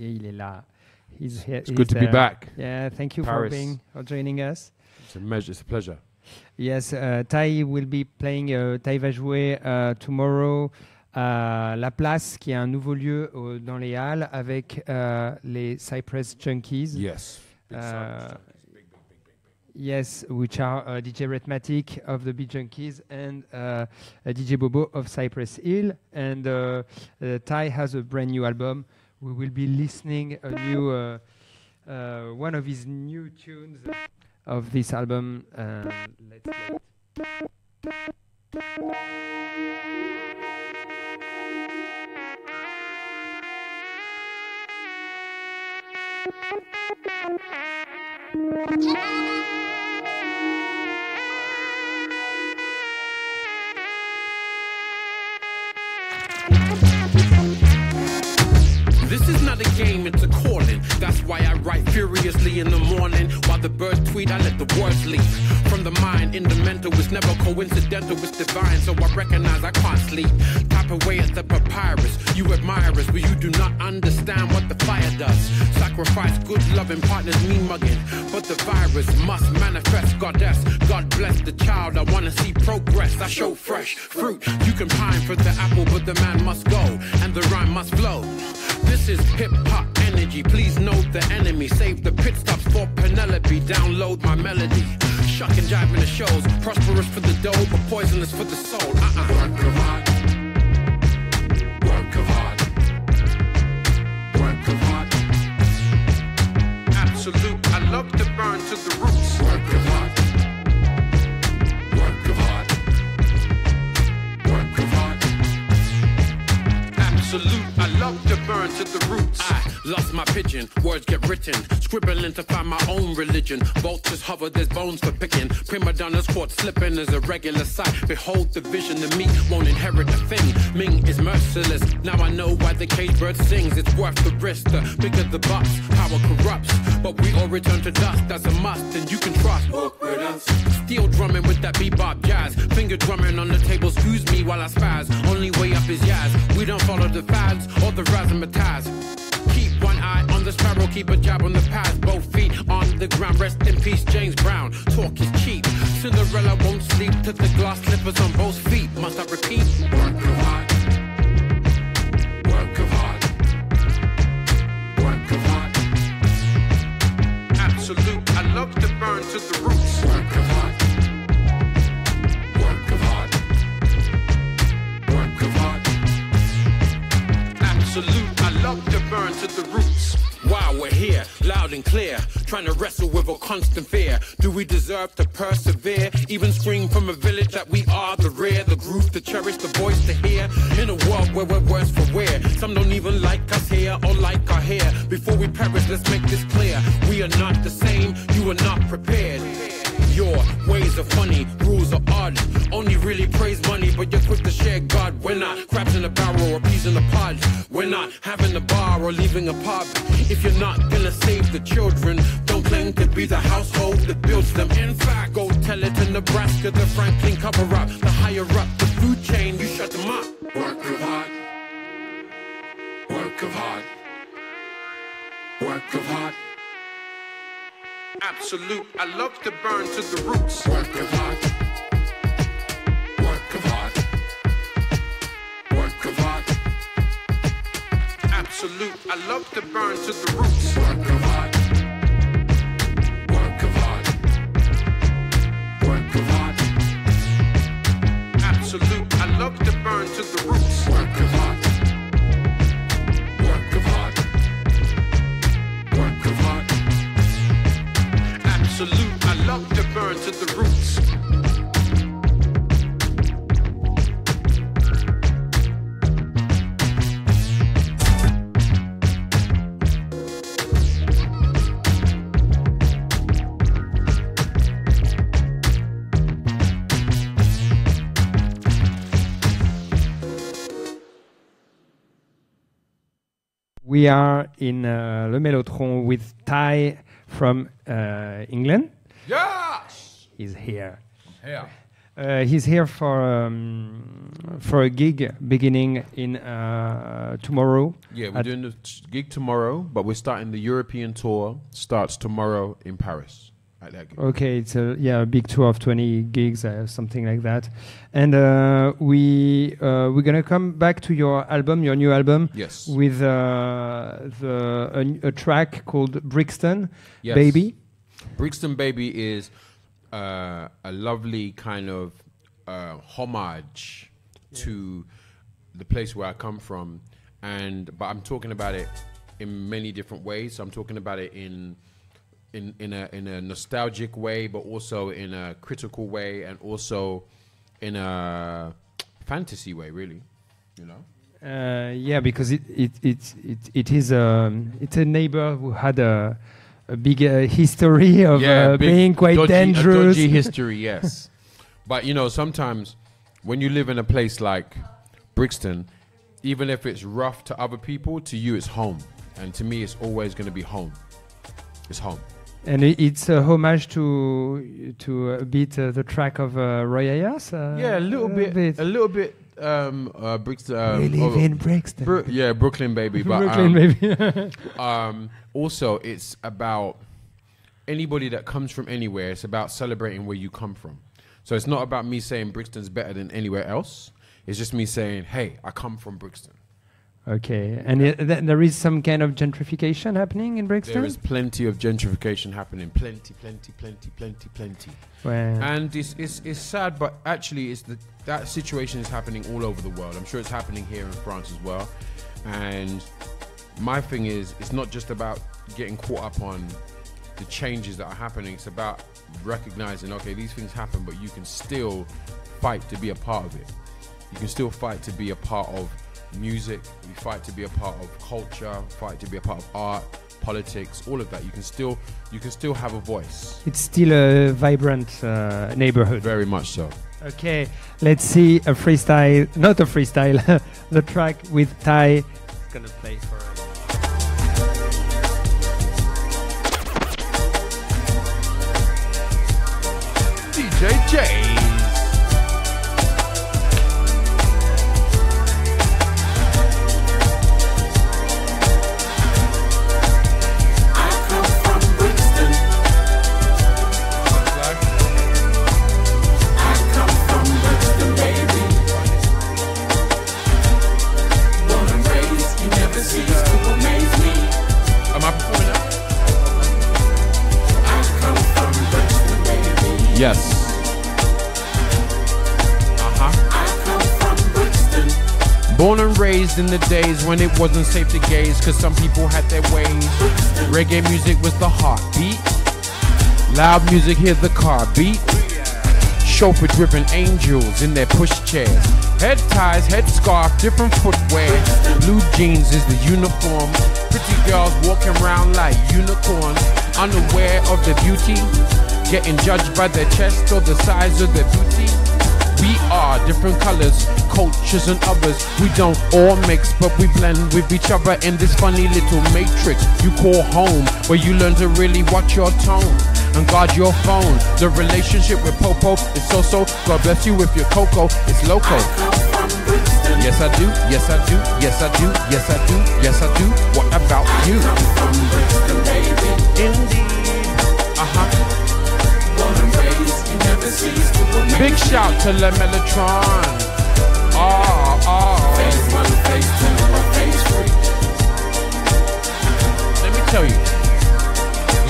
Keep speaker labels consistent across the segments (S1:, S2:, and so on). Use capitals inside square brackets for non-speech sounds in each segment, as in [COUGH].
S1: et il est là. He's here.
S2: It's good to be
S1: uh,
S2: back.
S1: Yeah, thank you for being for joining us.
S2: It's a measure. It's a pleasure.
S1: Yes, uh, Ty will be playing. Uh, Ty va jouer uh, tomorrow à La Place, qui est un nouveau lieu au- dans les Halles avec uh, les Cypress Junkies.
S2: Yes.
S1: Uh, Yes, which are uh, DJ Rhettmatic of the Beat Junkies and uh, uh, DJ Bobo of Cypress Hill. And uh, uh, Ty has a brand new album. We will be listening a new uh, uh, one of his new tunes of this album. Uh, let's
S3: is a game, it's a calling. That's why I write furiously in the morning. While the birds tweet, I let the words leak. From the mind, in the mental, it's never coincidental, it's divine. So I recognize I can't sleep. Tap away at the papyrus. You admire us, but you do not understand what the fire does. Sacrifice good loving partners, me mugging. But the virus must manifest, goddess. God bless the child, I wanna see progress. I show fresh fruit. You can pine for the apple, but the man must go, and the rhyme must flow. This is hip hop energy. Please note the enemy. Save the pit stops for Penelope. Download my melody. Shuck and jive in the shows. Prosperous for the dough, but poisonous for the soul. Uh-uh. Work of. Work of. Work of. Absolute. I love to burn to the roots. Work of art. Work of art. Work of art. Absolute. I love to burn to the roots. I lost my pigeon. Words get written. Scribbling to find my own religion. Vultures hover, there's bones for picking. Prima donnas caught slipping is a regular sight. Behold the vision, the meat won't inherit a thing. Ming is merciless. Now I know why the cage bird sings. It's worth the risk. The bigger the bucks, power corrupts. But we all return to dust. That's a must, and you can trust. Walk with us. Steel drumming with that bebop jazz. Finger drumming on the table, excuse me while I spaz. Only way up is Yaz. We don't follow the fads or the razzmatazz. Keep one eye on the sparrow, keep a jab on the path. Both feet on the ground, rest in peace, James Brown. Talk is cheap. Cinderella won't sleep to the glass slippers on both feet. Must I repeat? Work of art. Work of art. Work of art. Absolute. I love to burn to the roots. Work of art. I love to burn to the roots. Wow, we're here, loud and clear, trying to wrestle with a constant fear. Do we deserve to persevere? Even scream from a village that we are the rare, the group to cherish, the voice to hear. In a world where we're worse for wear, some don't even like us here or like our hair. Before we perish, let's make this clear. We are not the same, you are not prepared. Your ways are funny, rules are odd. Only really praise money, but you're quick to share God. We're not crabs in a barrel or peas in a pod. We're not having a bar or leaving a pub. If you're not gonna save the children, don't claim to be the household that builds them. In fact, go tell it to Nebraska, the Franklin cover up. The higher up the food chain, you shut them up. Work of art. Work of art. Work of art. Absolute. I love to burn to the roots. Work of art. Work of art. Work of art. Absolute. I love to burn to the roots. Work of art. Work of art. Work of art. Absolute. I love to burn to the roots. Work of art. Burn to the roots.
S1: We are in uh, Le Mellotron with Ty from uh, England.
S2: Yes.
S1: He's here. Uh, he's here for um, for a gig beginning in uh, tomorrow.
S2: Yeah, we're doing the gig tomorrow, but we're starting the European tour. Starts tomorrow in Paris. At that gig.
S1: Okay, it's a yeah a big tour of 20 gigs, uh, something like that. And uh, we uh, we're gonna come back to your album, your new album,
S2: Yes.
S1: with uh, the a, a track called Brixton
S2: Yes.
S1: Baby.
S2: Brixton Baby is uh, a lovely kind of uh, homage to the place where I come from, and but I'm talking about it in many different ways. So I'm talking about it in in in a in a nostalgic way, but also in a critical way, and also in a fantasy way, really. You know.
S1: Uh, yeah, because it it it it, it is um, it's a neighbor who had a a big uh, history of uh,
S2: big
S1: being quite
S2: dodgy,
S1: dangerous.
S2: A dodgy [LAUGHS] history, yes. but you know, sometimes when you live in a place like Brixton, even if it's rough to other people, to you it's home, and to me, it's always going to be home. It's home.
S1: and it's a homage to to a bit uh, the track of uh, Roy Ayers. Uh,
S2: yeah, a little bit, a little bit. Um, uh, Brixton. Um,
S1: we live
S2: oh,
S1: in Brixton.
S2: Bru- yeah, Brooklyn, baby. But
S1: Brooklyn,
S2: um,
S1: maybe. [LAUGHS]
S2: um, also, it's about anybody that comes from anywhere. It's about celebrating where you come from. So it's not about me saying Brixton's better than anywhere else. It's just me saying, hey, I come from Brixton.
S1: Okay, and it, th- there is some kind of gentrification happening in Brixton.
S2: There is plenty of gentrification happening. Plenty, plenty, plenty, plenty, plenty. And it's, it's, it's sad, but actually, it's the, that situation is happening all over the world. I'm sure it's happening here in France as well. And my thing is, it's not just about getting caught up on the changes that are happening. It's about recognizing, okay, these things happen, but you can still fight to be a part of it. You can still fight to be a part of music. You fight to be a part of culture. Fight to be a part of art, politics, all of that. You can still, you can still have a voice.
S1: it's still a vibrant uh, neighborhood.
S2: Very much so.
S1: Okay, let's see a freestyle, not a freestyle, [LAUGHS] the track with Ty. It's gonna play for us.
S2: DJ J.
S4: raised
S2: in the days when it wasn't safe to gaze, cause some people had their ways. Reggae music was the heartbeat. Loud music, hear the car beat. Chauffeur driven angels in their push chairs. Head ties, head scarf, different footwear. Blue jeans is the uniform. Pretty girls walking around like unicorns, unaware of their beauty. Getting judged by their chest or the size of their booty. We are different colors, cultures, and others. We don't all mix, but we blend with each other in this funny little matrix you call home, where you learn to really watch your tone and guard your phone. The relationship with Popo is so so. God bless you with your cocoa, it's loco.
S4: Come from Brixton.
S2: Yes, I do, yes, I do, yes, I do, yes, I do, yes, I do. What about you?
S4: Come from Brixton, baby.
S2: Indeed. Uh huh.
S4: Born and raised, you never cease to amaze
S2: Big shout to Mellotron. Let me tell you.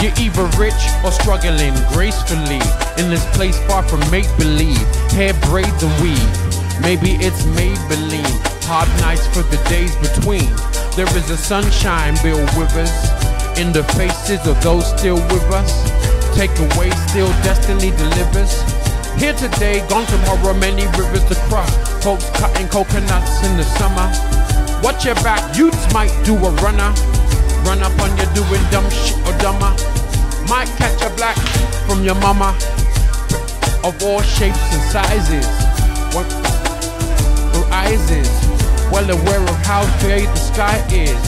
S2: You're either rich or struggling gracefully in this place far from make believe. Hair braids and weave. Maybe it's Maybelline. Hard nights for the days between. There is a sunshine bill with us in the faces of those still with us. Take away, still destiny delivers. Here today, gone tomorrow, many rivers to cross. Folks cutting coconuts in the summer. Watch your back, youths might do a runner. Run up on you doing dumb shit or dumber. Might catch a black from your mama. Of all shapes and sizes. What her eyes is. Well aware of how big the sky is.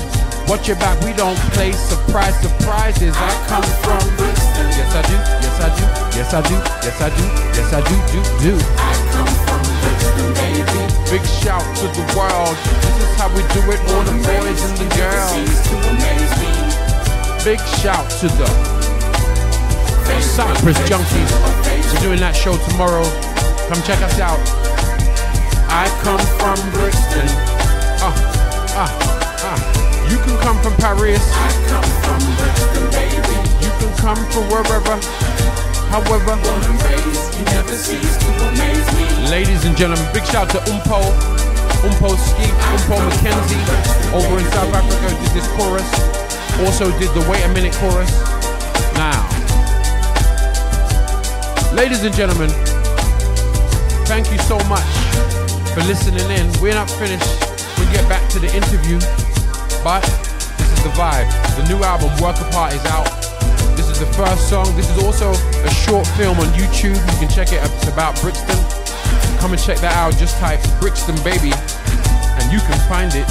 S2: Watch your back, we don't play surprise surprises. I come from
S4: Brixton.
S2: Yes I do, yes I do, yes I do, yes I do, yes I do, do, do. Big shout to the world. This is how we do it, all the boys and the girls.
S4: Cease to amaze me.
S2: Big shout to the Cypress Junkies. We're doing that show tomorrow. Come check us out. I come from Brixton. Ah, ah, ah. You can come from Paris.
S4: I come from Brixton, baby.
S2: You can come from wherever. However, ladies and gentlemen, big shout to Umpo, Umpo Skeet, Umpo McKenzie over in South Africa did this chorus. Also did the Wait a Minute chorus. Now, ladies and gentlemen, thank you so much for listening in. We're not finished. We'll get back to the interview, but this is the vibe. The new album, Work of Heart, is out. The first song. This is also a short film on YouTube. You can check it. It's about Brixton. Come and check that out. Just type Brixton Baby, and you can find it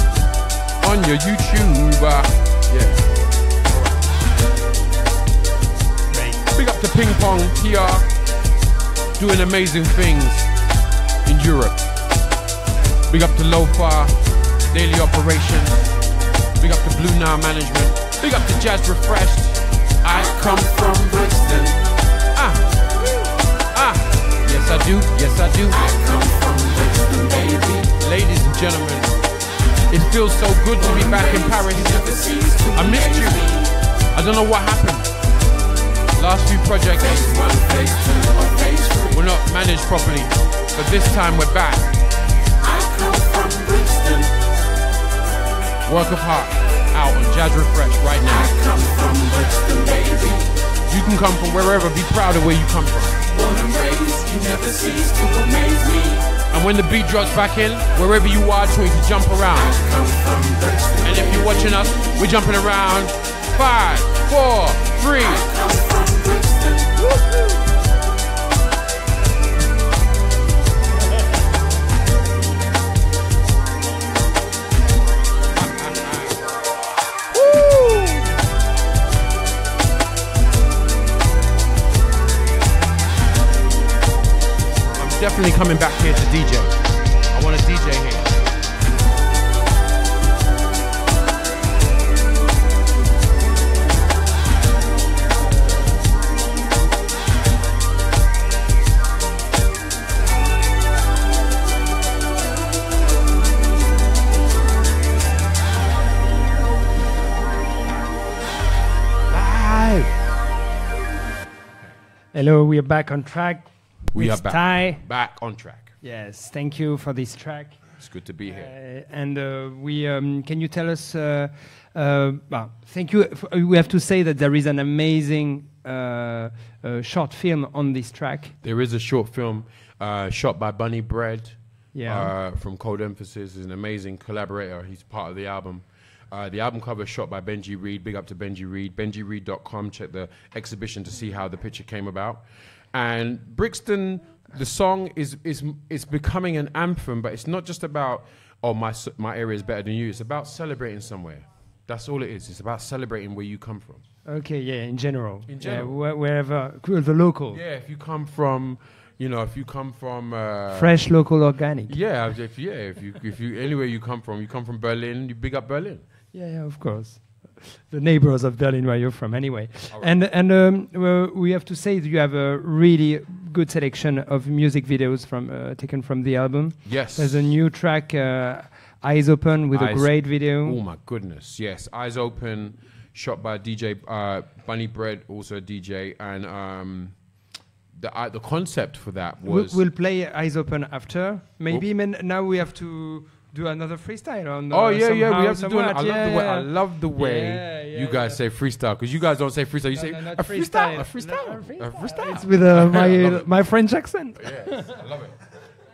S2: on your YouTube. Uh, yeah. Big up to Ping Pong PR, doing amazing things in Europe. Big up to Lo-Fi, Daily Operations. Big up to Blue Nile Management. Big up to Jazz Refreshed. I come from Brixton. Ah, ah. Yes, I do. Yes, I do.
S4: I come from Brixton, baby.
S2: Ladies and gentlemen, it feels so good to be back in Paris.
S4: Never cease to
S2: I missed you. I don't know what happened. Last few projects
S4: Face one, face two, or face three.
S2: were not managed properly, but this time we're back.
S4: I come from Brixton.
S2: Work of Heart out on Jazz Refresh right now.
S4: come from Brixton, baby.
S2: You can come from wherever, be proud of where you come from.
S4: And raised, you never cease to amaze me.
S2: And when the beat drops back in, wherever you are, just you to jump around.
S4: Come from Brixton,
S2: And if you're watching us, we're jumping around. Five, four, three. Definitely coming back here to DJ. I want to DJ here.
S1: Hello, we are back on track.
S2: We
S1: with
S2: are back.
S1: Ty.
S2: Back on track.
S1: Yes, thank you for this track.
S2: It's good to be here.
S1: Uh, and uh, we um, can you tell us? Uh, uh, well, thank you. F- We have to say that there is an amazing uh, uh, short film on this track.
S2: There is a short film uh, shot by Bunny Bread
S1: Yeah.
S2: uh, from Cold Emphasis. is an amazing collaborator. He's part of the album. Uh, the album cover is shot by Benji Reid. Big up to Benji Reid. BenjiReid.com. Check the exhibition to see how the picture came about. And Brixton, the song is is is becoming an anthem, but it's not just about oh my my area is better than you. It's about celebrating somewhere. That's all it is. It's about celebrating where you come from.
S1: Okay, yeah, in general.
S2: In
S1: Yeah,
S2: general.
S1: where- wherever the local,
S2: Yeah, if you come from, you know, if you come from uh,
S1: fresh, local, organic.
S2: Yeah, if yeah, if you if you anywhere you come from, you come from Berlin, you big up Berlin.
S1: Yeah, yeah, of course. The neighbors of Berlin, where you're from, anyway. And and um, well, we have to say that you have a really good selection of music videos from uh, taken from the album.
S2: Yes.
S1: There's a new track, uh, Eyes Open, with a great video.
S2: Oh my goodness, yes. Eyes open, shot by DJ uh, Bunny Bread, also a DJ, and um, the uh, the concept for that was.
S1: we'll play Eyes Open after. Maybe man, now we have to do another freestyle on.
S2: Oh
S1: uh,
S2: yeah, yeah, we have to do it.
S1: somewhat.
S2: I love
S1: yeah,
S2: the way. I love the way
S1: Yeah, yeah,
S2: you guys
S1: yeah.
S2: say freestyle because you guys don't say freestyle. You
S1: No,
S2: say
S1: no, not
S2: a freestyle, a freestyle, a freestyle.
S1: It's with uh, my [LAUGHS]
S2: I love it.
S1: my French accent.
S2: Yes, I love it.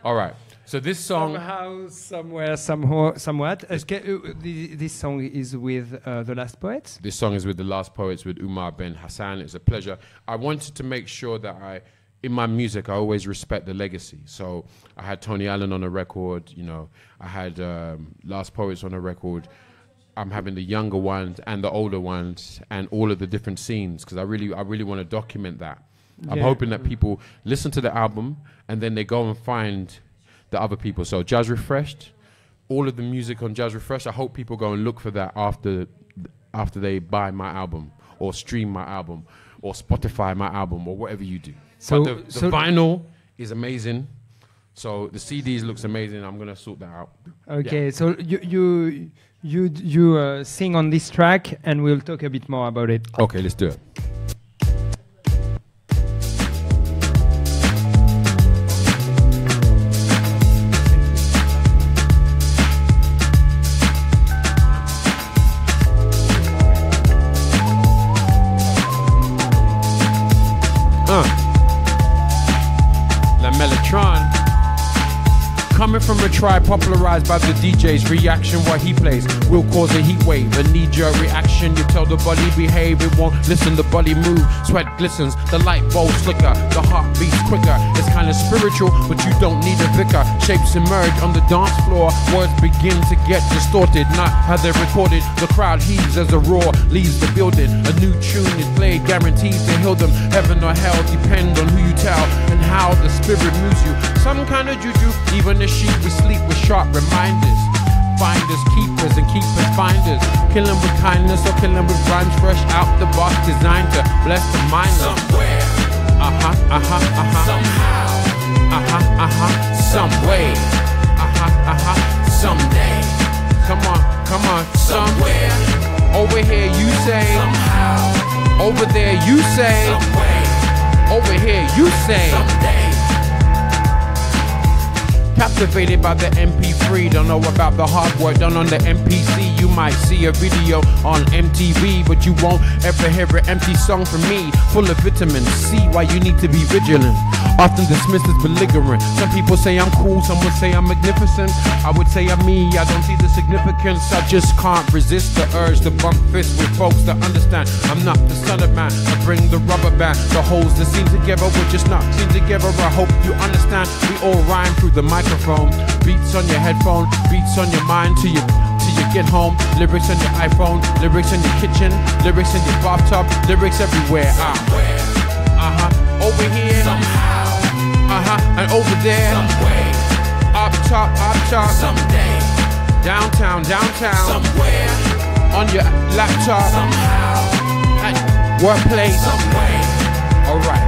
S2: All right, so this song.
S1: Somehow, somewhere, somehow, somewhat. Est-ce que, uh, the- this song is with uh, the Last Poets.
S2: This song is with the Last Poets with Umar Bin Hassan. It's a pleasure. I wanted to make sure that I, in my music, I always respect the legacy. So I had Tony Allen on a record. You know, I had um, Last Poets on a record. I'm having the younger ones and the older ones and all of the different scenes because I really, I really want to document that. I'm hoping that people listen to the album and then they go and find the other people. So Jazz Refreshed, all of the music on Jazz Refreshed. I hope people go and look for that after after they buy my album or stream my album or Spotify my album or whatever you do.
S1: So-
S2: but the, the
S1: so-
S2: vinyl is amazing. So the CDs looks amazing. I'm gonna sort that out.
S1: Okay, so you you you you uh, sing on this track, and we'll talk a bit more about it.
S2: Okay, let's do it. Tribe popularized by the DJ's reaction, what he plays will cause a heat wave, a knee jerk reaction. You tell the body behave, it won't listen, the body move. Sweat glistens, the light bulb flicker, the heart beats quicker. It's kind of spiritual, but you don't need a vicar. Shapes emerge on the dance floor, words begin to get distorted, not how they're recorded. The crowd heaves as a roar leaves the building. A new tune is played, guaranteed to heal them. Heaven or hell depend on who you tell and how the spirit moves you. Some kind of juju, even the sheep we sleep with sharp reminders. Finders, keepers, and keepers, finders. Kill 'em with kindness or kill 'em with rhymes fresh out the box, designed to bless the mind.
S4: Somewhere,
S2: Uh huh, uh huh, uh huh.
S4: somehow,
S2: Uh huh, uh huh. Some way. Uh huh, uh huh.
S4: someday,
S2: Come on, come on.
S4: Somewhere,
S2: over here you say.
S4: somehow,
S2: Over there you say.
S4: some way,
S2: Over here you say.
S4: someday.
S2: Captivated by the MP3, don't know about the hard work done on the MPC. You might see a video on MTV, but you won't ever hear an empty song from me. Full of vitamin C, why you need to be vigilant. Often dismissed as belligerent. Some people say I'm cool, some would say I'm magnificent. I would say I'm me, I don't see the significance. I just can't resist the urge to bump fists with folks that understand. I'm not the son of man. I bring the rubber band, the holes that seem together, we're just not seen together. I hope you understand. We all rhyme through the microphone. Beats on your headphone, beats on your mind till you till you get home. Lyrics on your iPhone, lyrics in your kitchen, lyrics in your bathtub, lyrics everywhere. Ah, uh huh. Over here,
S4: somehow,
S2: uh huh, and over there.
S4: some way,
S2: Up top, up top,
S4: someday,
S2: downtown, downtown.
S4: somewhere,
S2: On your laptop,
S4: somehow,
S2: at workplace.
S4: some way,
S2: Alright, alright,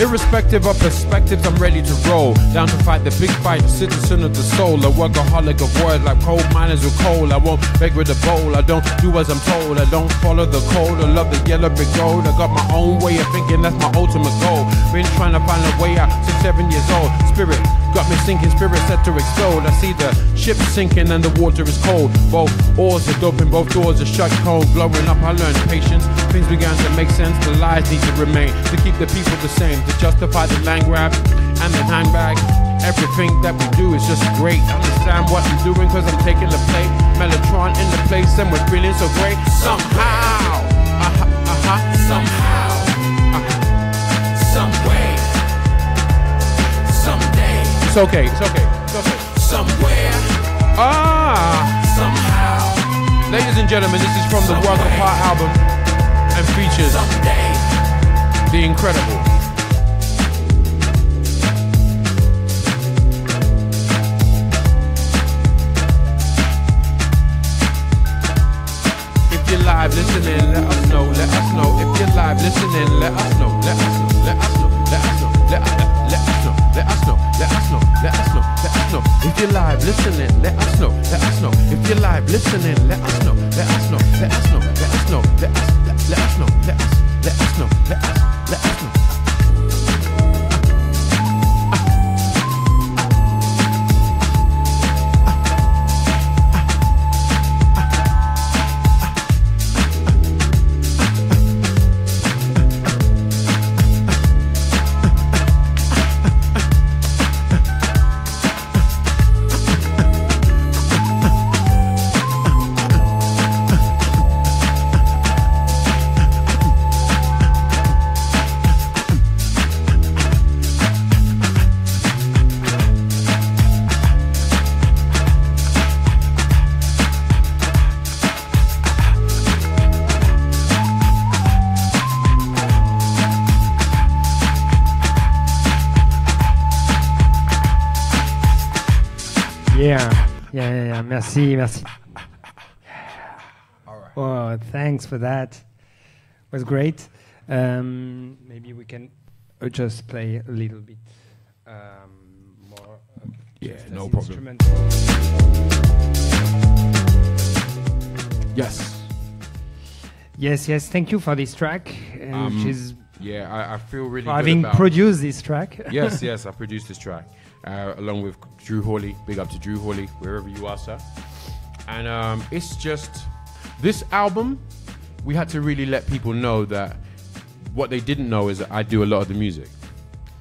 S2: Irrespective of perspectives, I'm ready to roll. Down to fight the big fight, citizen of the soul. A workaholic of words like coal miners with coal. I won't beg with a bowl. I don't do as I'm told. I don't follow the code. I love the yellow brick gold. I got my own way of thinking, that's my ultimate goal. Been trying to find a way out since seven years old. Spirit got me sinking, spirit set to explode. I see the ship sinking and the water is cold. Both oars are open, both doors are shut cold. Blowing up, I learned patience. Things began to make sense. The lies need to remain to keep the people the same. To justify the land grab and the handbag. Everything that we do is just great. Understand what I'm doing cause I'm taking the plate. Mellotron in the place and we're feeling so great. Somehow. Uh-huh, uh-huh.
S4: Somehow,
S2: It's okay, it's okay, it's okay.
S4: somewhere,
S2: Ah!
S4: somehow,
S2: Ladies and gentlemen, this is from the Work of Heart album and features
S4: someday.
S2: The Incredible. If you're live listening, let us know, let us know. If you're live listening, let us know, let us know, let us know, let us know, let us let us know, let us know, let us know, let us know, let us know. If you're live listening, let us know, let us know. If you're live listening, let us know, let us know, let us know, let us know, let us let, us know, let us let us know, let us let us know.
S1: Merci, merci. Oh, thanks for that. It was great. Um, maybe we can uh, just play a little bit um, more. uh,
S2: Yeah, no problem. Yes.
S1: Yes, yes. Thank you for this track, uh,
S2: Um,
S1: which is
S2: Yeah, I, I feel really
S1: having produced this track.
S2: yes, [LAUGHS] yes, I produced this track uh, along with Drew Hawley. Big up to Drew Hawley, wherever you are, sir. And um, it's just this album. We had to really let people know that what they didn't know is that I do a lot of the music.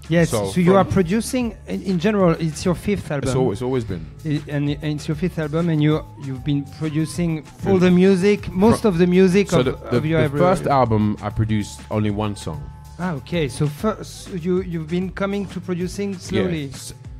S1: yes. So,
S2: So
S1: you are producing. In, in general, it's your fifth album.
S2: It's, al- it's always been.
S1: I- and, and it's your fifth album, and you you've been producing all the music, most of the music
S2: So
S1: of,
S2: the, the,
S1: of your
S2: the first album, I produced only one song.
S1: Ah, okay. So first, you you've been coming to producing slowly.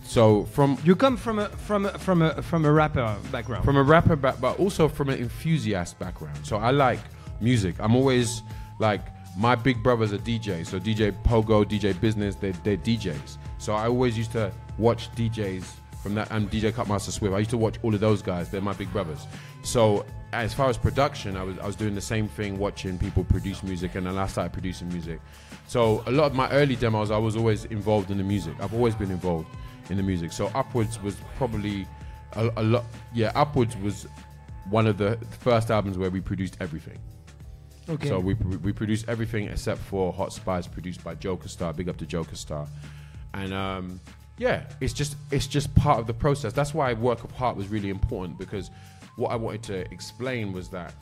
S2: So from
S1: You come from a from a from a from a rapper background.
S2: from a rapper back, but also from an enthusiast background. So I like music. I'm always like my big brother's a DJ. So DJ Pogo, DJ Business, they they're DJs. So I always used to watch DJs from that I'm DJ Cutmaster Swift. I used to watch all of those guys. They're my big brothers. So as far as production, I was I was doing the same thing, watching people produce music, and then I started producing music. So a lot of my early demos, I was always involved in the music. I've always been involved in the music. So Upwards was probably a, a lot. Yeah, Upwards was one of the first albums where we produced everything.
S1: okay.
S2: So we we produced everything except for Hot Spice, produced by Joker Star. Big up to Joker Star, and um, yeah, it's just it's just part of the process. That's why Work of Heart was really important because what I wanted to explain was that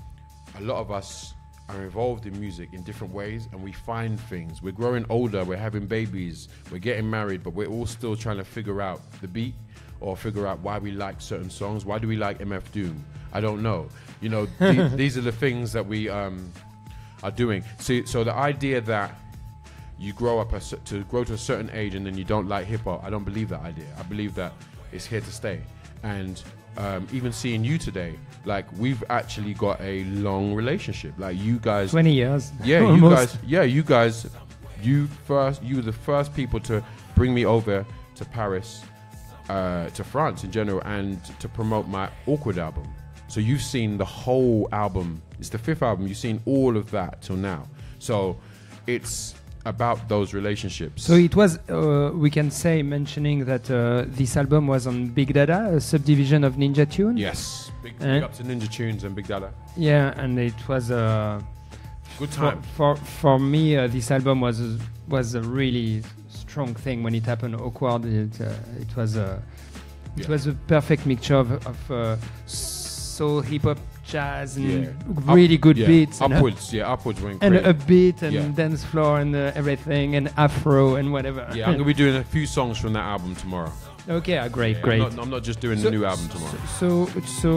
S2: a lot of us are involved in music in different ways and we find things. We're growing older, we're having babies, we're getting married, but we're all still trying to figure out the beat or figure out why we like certain songs. Why do we like MF Doom? I don't know. You know, [LAUGHS] the- these are the things that we um, are doing. So, so the idea that you grow up a, to grow to a certain age and then you don't like hip hop, I don't believe that idea. I believe that it's here to stay. And um, even seeing you today, like we've actually got a long relationship. Like you guys,
S1: Twenty years.
S2: yeah, you guys, yeah, you guys, you first, you were the first people to bring me over to Paris, uh, to France in general, and to promote my Awkward album. So you've seen the whole album. It's the fifth album. You've seen all of that till now. So it's about those relationships.
S1: So it was, uh, we can say, mentioning that uh, this album was on Big Dada, a subdivision of Ninja Tune.
S2: yes, big,
S1: Uh,
S2: big up to Ninja Tunes and Big Dada.
S1: Yeah, and it was uh,
S2: Good
S1: for,
S2: time.
S1: for for me. Uh, this album was a, was a really strong thing when it happened. Awkward. It, uh, it was a it
S2: Yeah.
S1: was a perfect mixture of, of uh, soul, hip hop, jazz, and
S2: Yeah.
S1: really
S2: Up-
S1: good
S2: yeah,
S1: beats. and, uh,
S2: Upwards, yeah, upwards went
S1: and a beat and
S2: Yeah.
S1: dance floor and uh, everything and afro and whatever.
S2: yeah, I'm gonna be doing a few songs from that album tomorrow.
S1: okay, uh, great,
S2: Yeah,
S1: great.
S2: I'm not, I'm not just doing
S1: So-
S2: the new album tomorrow.
S1: So, so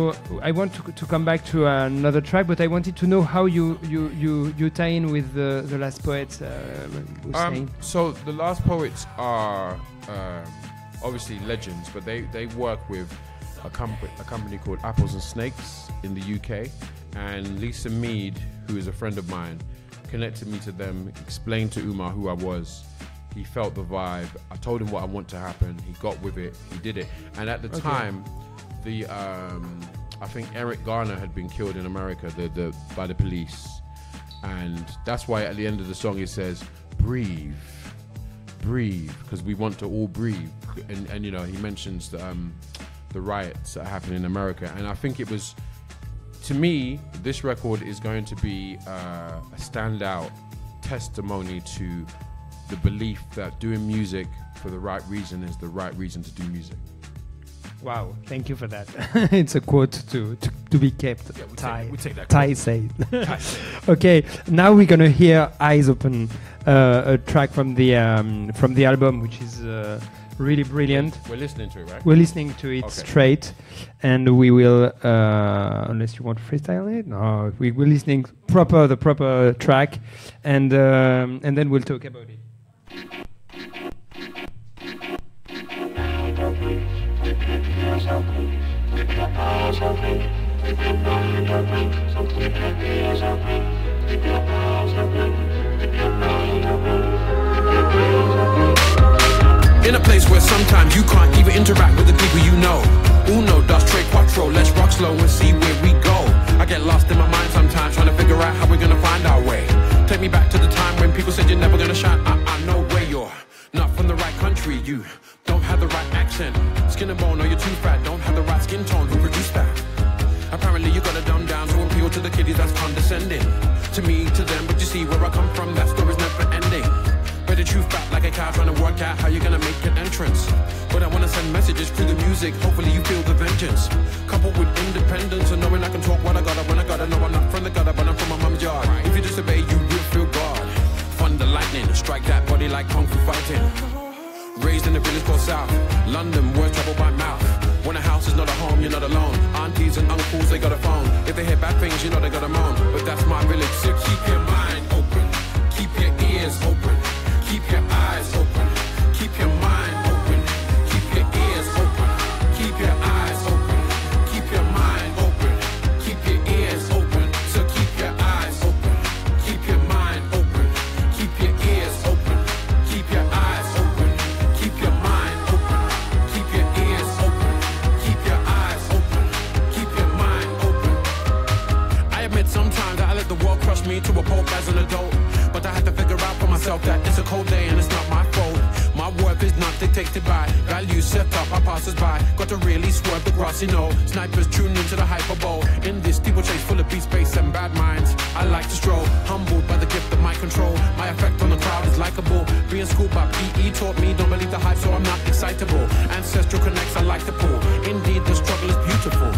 S1: I want to, to come back to another track, but I wanted to know how you you you, you tie in with the the last poets. Uh,
S2: Um, so the last poets are um, obviously legends, but they, they work with a, com- a company called Apples and Snakes in the UK, and Lisa Mead, who is a friend of mine, connected me to them, explained to Umar who I was. He felt the vibe. I told him what I want to happen. He got with it. He did it. And at the
S1: Okay.
S2: time, the um, I think Eric Garner had been killed in America the, the, by the police, and that's why at the end of the song it says, "Breathe." breathe because we want to all breathe and, and you know he mentions the, um, the riots that happened in america. And i think it was to me this record is going to be uh, a standout testimony to the belief that doing music for the right reason is the right reason to do music
S1: wow, thank you for that. [LAUGHS] it's a quote to to, to be kept.
S2: we'll take- we'll take that
S1: Ty said. [LAUGHS] [LAUGHS] okay, now we're gonna hear "Eyes Open," uh, a track from the um, from the album, which is uh, really brilliant.
S2: we're listening to it right
S1: We're listening to it
S2: Okay.
S1: straight, and we will, uh, unless you want to freestyle it, no, we will listening proper the proper track, and um, and then we'll talk about it.
S3: Place where sometimes you can't even interact with the people you know. Uno, dos, tres, cuatro, let's rock slow and see where we go. I get lost in my mind sometimes, trying to figure out how we're gonna find our way. Take me back to the time when people said you're never gonna shine. I, I know where you're not from the right country. You don't have the right accent. Skin and bone, or you're too fat. Don't have the right skin tone. Who produced that? Apparently you got it dumbed down to appeal to the kiddies that's condescending. To me, to them, but you see where I come from, that story's ending. But the truth back like a cow trying to work out how you're gonna make an entrance. But I wanna send messages through the music, hopefully you feel the vengeance. Coupled with independence and knowing I can talk what I gotta when I gotta know I'm not from the gutter, but I'm from my mum's yard. If you disobey, you will feel God. Thunder lightning, strike that body like kung fu fighting. Raised in the village called South, London, words travel by mouth. When a house is not a home, you're not alone. Aunties and uncles, they got a phone. If they hear bad things, you know they got a moan. But that's my village, so keep your mind open. Keep your eyes open. Keep your mind open. Keep your ears open. Keep your eyes open. Keep your mind open. Keep your ears open. So keep your eyes open. Keep your mind open. Keep your ears open. Keep your eyes open. Keep your mind open. Keep your ears open. Keep your eyes open. Keep your mind open. I admit sometimes that I let the world crush me to a pulp as an adult. But I had to figure out for myself that it's a cold dictated by values set up by passers by. Got to really swerve the grassy know. Snipers tune into the hyperbole. In this steeplechase full of beat space and bad minds, I like to stroll. Humbled by the gift of my control. My effect on the crowd is likable. Being schooled by PE taught me don't believe the hype, so I'm not excitable. Ancestral connects I like to pull. Indeed, the struggle is beautiful.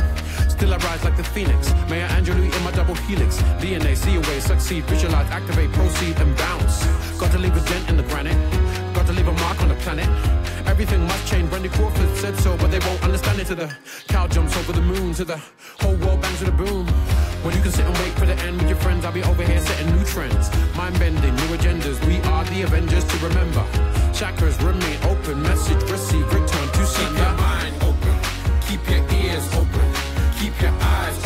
S3: Still I rise like the phoenix. Maya Angelou in my double helix. DNA, see a way, succeed, visualize, activate, proceed, and bounce. Got to leave a dent in the granite. Got to leave a mark on the planet. Everything must change. Brandy Crawford said so, but they won't understand it. To the cow jumps over the moon, to the whole world bangs with a boom. When you can sit and wait for the end with your friends, I'll be over here setting new trends. Mind bending, new agendas. We are the Avengers to remember. Chakras remain open. Message received, return to sender. Keep your mind open. Keep your ears open. Keep your eyes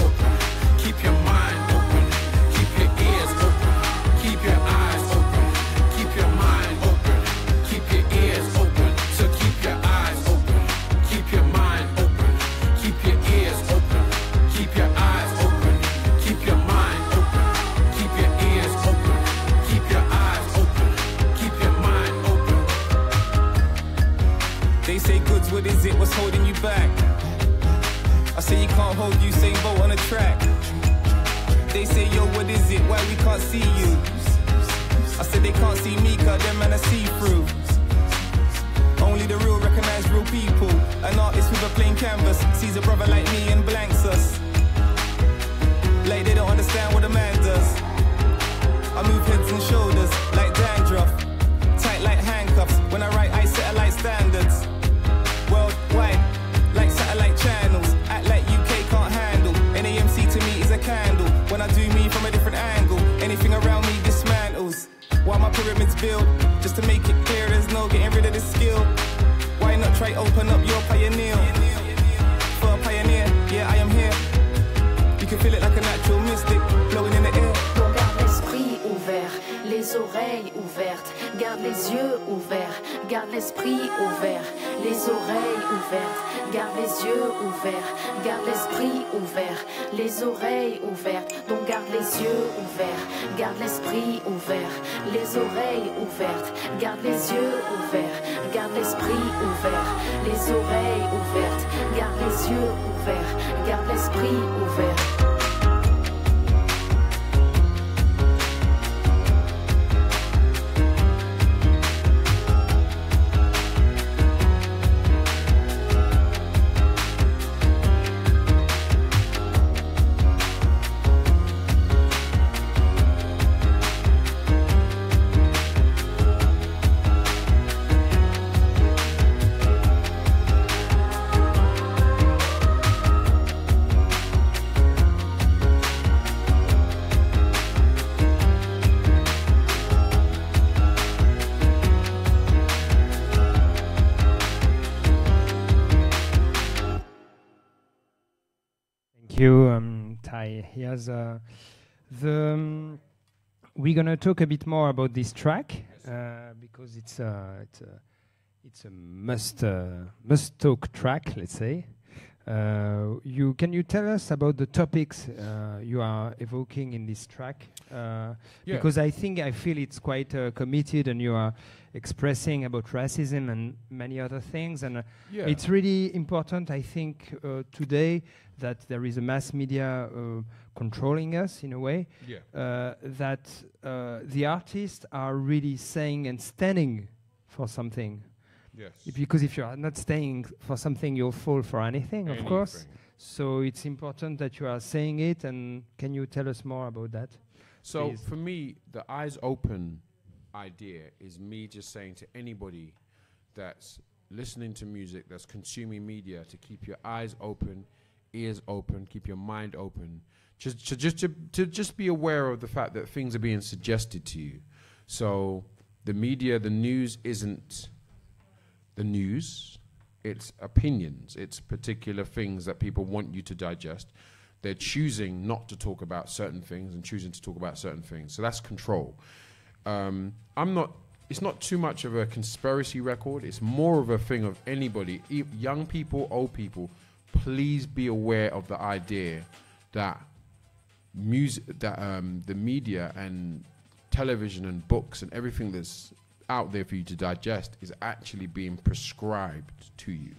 S5: say you can't hold you, say vote on the track. They say, yo, what is it? Why we can't see you? I said they can't see me, cause them man I see through. Only the real recognize real people. An artist with a plain canvas sees a brother like me and blanks us. Like they don't understand what a man does.
S6: Garde l'esprit ouvert, les oreilles ouvertes, garde les yeux ouverts, garde l'esprit ouvert, les oreilles ouvertes, garde les yeux ouverts, garde l'esprit ouvert.
S1: Ty. Here's uh, the. Um, we're gonna talk a bit more about this track uh, because it's uh, it's a it's a must uh, must talk track, let's say. Uh, you can you tell us about the topics uh, you are evoking in this track? Uh,
S2: Yeah.
S1: Because I think I feel it's quite uh, committed, and you are expressing about racism and many other things, and uh,
S2: Yeah.
S1: it's really important. I think uh, today that there is a mass media uh, controlling us in a way.
S2: yeah.
S1: Uh, that uh, the artists are really saying and standing for something.
S2: Yes.
S1: Because if you are not staying for something, you'll fall for anything, of course. So it's important that you are saying it. And can you tell us more about that?
S2: So
S1: Please.
S2: for me, the eyes open idea is me just saying to anybody that's listening to music, that's consuming media, to keep your eyes open, ears open, keep your mind open, just to just to, to just be aware of the fact that things are being suggested to you. So the media, the news isn't the news. It's opinions. It's particular things that people want you to digest. They're choosing not to talk about certain things and choosing to talk about certain things. So that's control. Um, I'm not. It's not too much of a conspiracy record. It's more of a thing of anybody, e- young people, old people. Please be aware of the idea that music, that um, the media and television and books and everything that's out there for you to digest is actually being prescribed to you.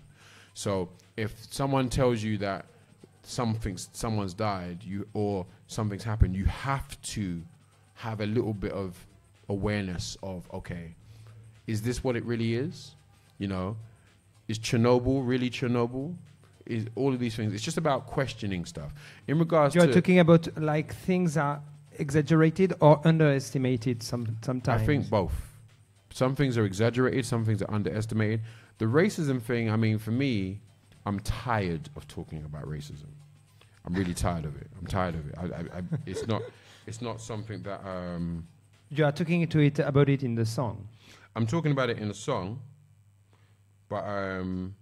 S2: So if someone tells you that something's someone's died, you or something's happened, you have to have a little bit of awareness of okay, is this what it really is? You know, is Chernobyl really Chernobyl? Is all of these things? It's just about questioning stuff. In regards
S1: You are
S2: to
S1: talking about like things are exaggerated or underestimated some sometimes.
S2: I think both. Some things are exaggerated, some things are underestimated. The racism thing, I mean, for me, I'm tired of talking about racism. I'm really tired of it. I'm tired of it. I, I, I, it's not. It's not something that um,
S1: you are talking to it about it in the song.
S2: I'm talking about it in a song, but um,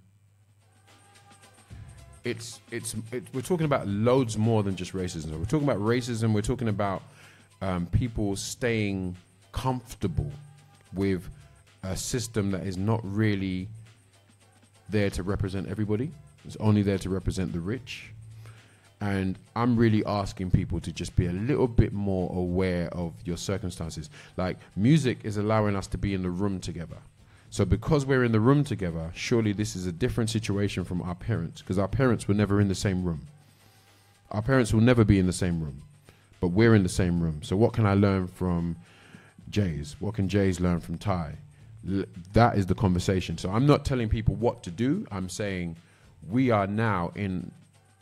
S2: it's it's it, we're talking about loads more than just racism. We're talking about racism. We're talking about um, people staying comfortable with a system that is not really there to represent everybody. It's only there to represent the rich. And I'm really asking people to just be a little bit more aware of your circumstances. Like music is allowing us to be in the room together. So because we're in the room together, surely this is a different situation from our parents because our parents were never in the same room. Our parents will never be in the same room, but we're in the same room. So what can I learn from Jays? What can Jays learn from Ty? L- that is the conversation. So I'm not telling people what to do. I'm saying we are now in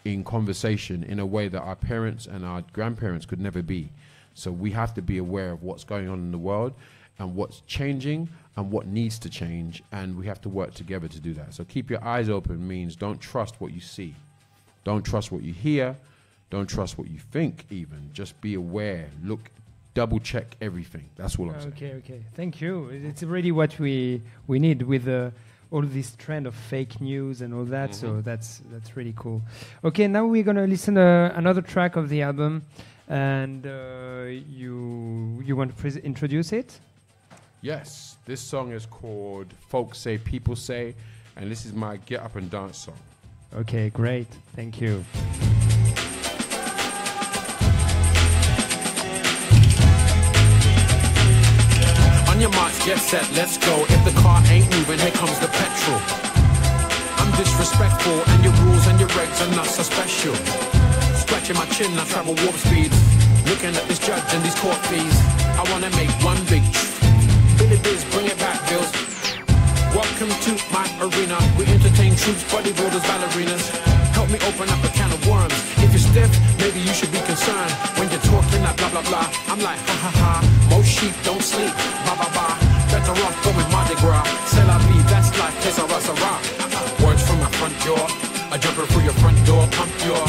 S2: in conversation in a way that our parents and our grandparents could never be. So we have to be aware of what's going on in the world and what's changing and what needs to change and we have to work together to do that. So keep your eyes open means don't trust what you see. Don't trust what you hear. Don't trust what you think even. Just be aware. Look double check everything. That's all I'm saying.
S1: Okay, okay. Thank you. It's really what we we need with uh, all this trend of fake news and all that. So
S2: Mm-hmm.
S1: that's that's really cool. Okay, now we're gonna listen to another track of the album, and uh, you you want to pres introduce it?
S2: Yes, this song is called Folks Say People Say and this is my get up and dance song.
S1: Okay, great. Thank you.
S3: On your marks, get set, let's go. If the car ain't moving, here comes the petrol. I'm disrespectful, and your rules and your regs are not so special. Scratching my chin, I travel warp speeds. Looking at this judge and these court fees. I wanna make one big tr- Billy Biz, bring it back, Bills. Welcome to my arena. We entertain troops, bodybuilders, ballerinas. Help me open up a can of worms. If you're stiff, maybe you should be concerned. When you're talking that blah blah blah, I'm like ha ha ha. Most sheep don't sleep, blah blah blah. Better off going Mardi Gras. C'est la vie, that's life, que sera sera. Words from my front door. A jumper through your front door, pump your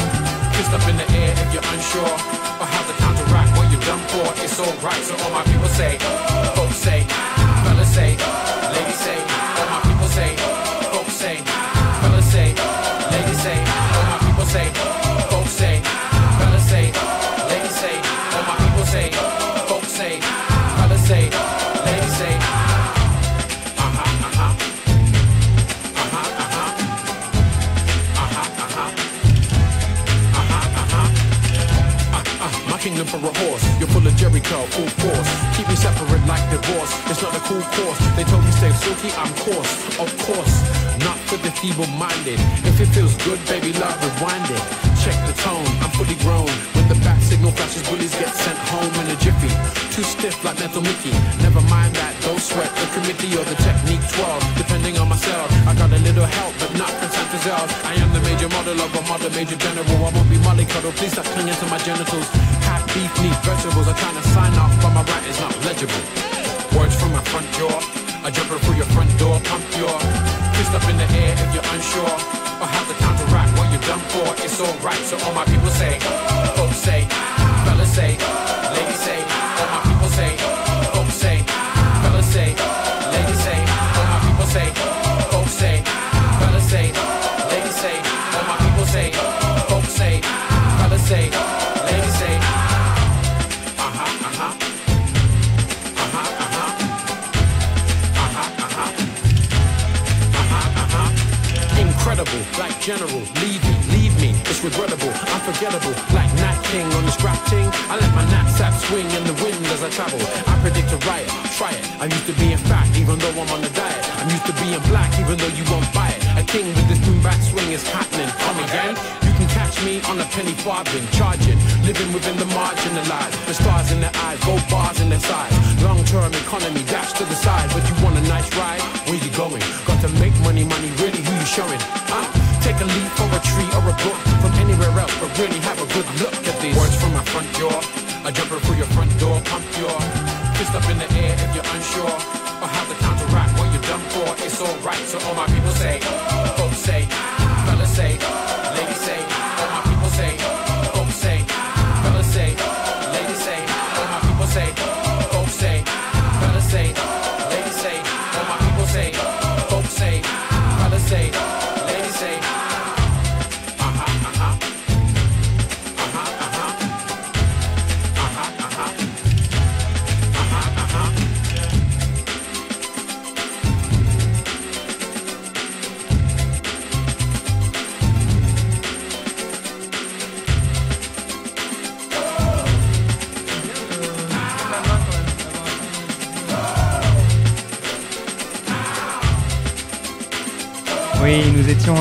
S3: fist up in the air if you're unsure. Or how to counteract what you've done for. It's alright, so all my people say, folks say, Say, ladies say, all my people say, folks say, fellas say, ladies say, all my people say, folks say, fellas say, ladies say, all my people say, folks say, fellas say, ladies say. Kingdom for a whole you're full of Jericho, full force. Keep me separate like divorce. It's not a cool course. They told me stay silky, I'm coarse. Of course, not for the feeble-minded. If it feels good, baby, love, rewind it. Check the tone, I'm fully grown. When the bat signal flashes, bullies get sent home in a jiffy. Too stiff like mental Mickey. Never mind that, don't sweat the committee or the technique 12. Depending on myself, I got a little help, but not from Santa. I am major model of a model major general. I won't be mollycoddled, please stop clinging to my genitals. Hat, beef, meat, vegetables. Trying to sign off, but my writing's not legible. Words from my front door. A jumper through your front door, pump your fist up in the air if you're unsure. Or have to counteract what you're done for. It's alright, so all my people say, folks say, fellas say, ladies say, all my people like general, leave me, leave me. It's regrettable, unforgettable, like Nat King on the rap ting. I let my knapsack swing in the wind as I travel. I predict a riot, try it. I'm used to being fat, even though I'm on a diet. I'm used to being black, even though you won't buy it. A king with this boom back swing is happening. Come again? You can catch me on a penny farthing, charging, living within the marginalized. The stars in their eyes, gold bars in their sides. Long term economy, dash to the side. A leaf or a tree or a book from anywhere else, but really have a good look at these words from my front door.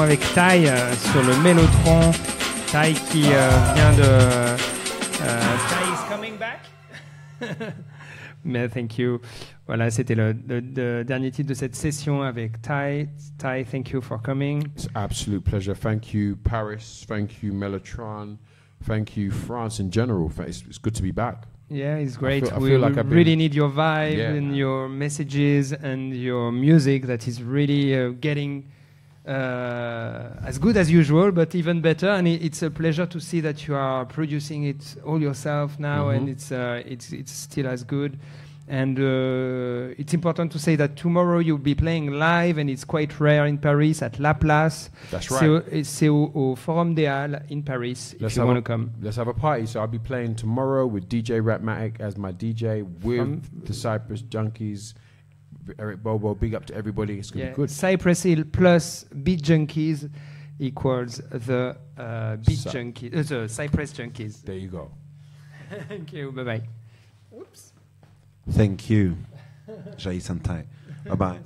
S1: Avec Tai euh, sur le Mélotron. Tai qui euh, vient de. euh, Tai is coming back. [LAUGHS] Mais thank you. Voilà, c'était le, le- le dernier titre de cette session avec Tai. Tai, thank you for coming.
S2: It's an absolute pleasure. Thank you, Paris. Thank you, Mellotron. Thank you, France in general. It's, it's good to be back.
S1: Yeah, it's great.
S2: feel- I
S1: we
S2: feel like
S1: we
S2: I've
S1: really need your vibe
S2: Yeah,
S1: and your messages and your music that is really uh, getting uh, as good as usual, but even better. And it, it's a pleasure to see that you are producing it all yourself now, and
S2: Mhm.
S1: it's uh, it's it's still as good. And uh, it's important to say that tomorrow you'll be playing live, and it's quite rare in Paris at La Place.
S2: That's
S1: C'est
S2: right.
S1: C'est au, au Forum des Halles in Paris.
S2: Let's
S1: if you want to come.
S2: let's have a party. So I'll be playing tomorrow with DJ Rhettmatic as my DJ with
S1: From-
S2: the Cypress Junkies, Eric Bobo. Big up to everybody. It's gonna
S1: Yeah,
S2: be good.
S1: Cypress Hill plus Beat Junkies equals the uh, Beat
S2: Cy-
S1: Junkies, uh, the Cypress Junkies.
S2: There you go. [LAUGHS]
S1: Thank you. Bye bye. Oops.
S7: Thank you, Jai Santai. Bye bye.